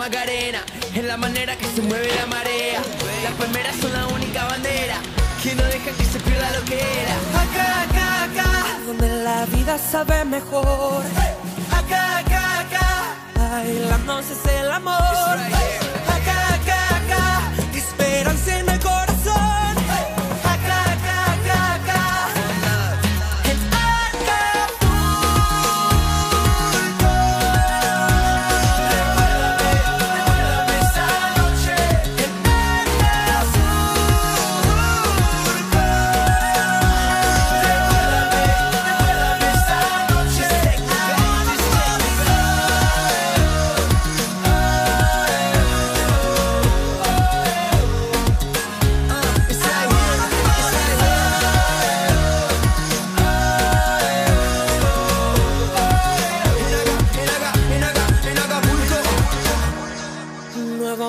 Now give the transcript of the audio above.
Macarena es la manera que se mueve la marea. Las palmeras son la única bandera que no deja que se pierda lo que era. Acá, acá, acá, donde la vida sabe mejor. Acá, acá, acá, bailándonos es el amor.